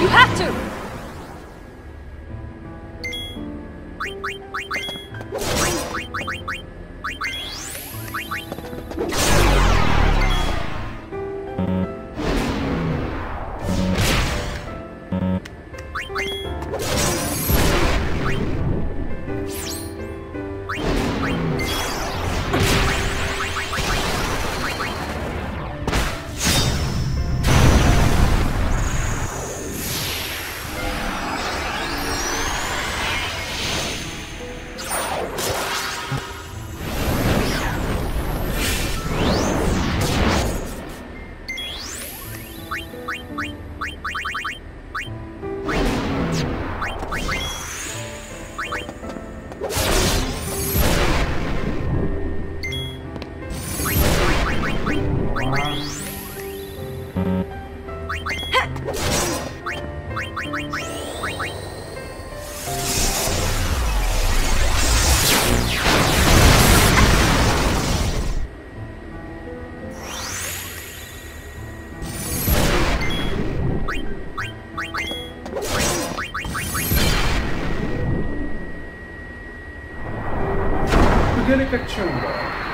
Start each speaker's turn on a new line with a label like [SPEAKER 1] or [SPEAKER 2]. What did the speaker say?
[SPEAKER 1] You have to!
[SPEAKER 2] Magalikat siya ba?